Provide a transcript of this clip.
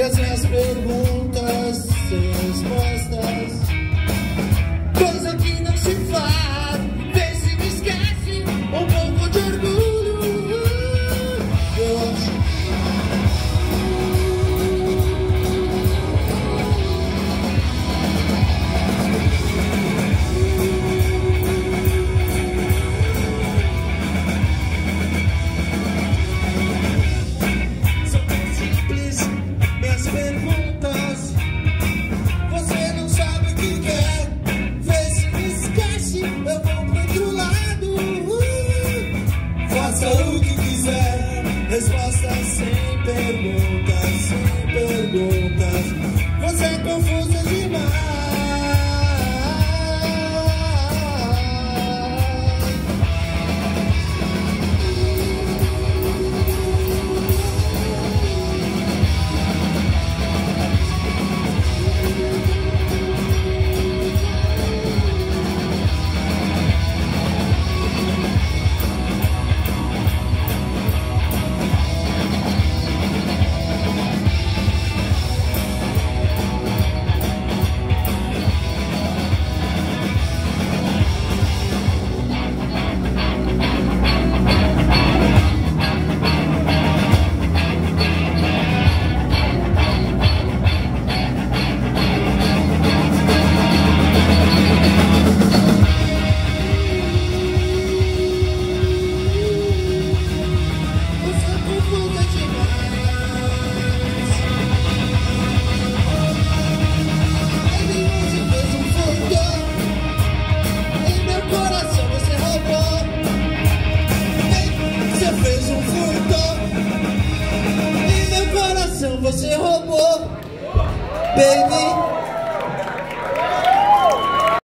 yes perguntas. sem perguntas, sem perguntas. Você é confusa. de baby.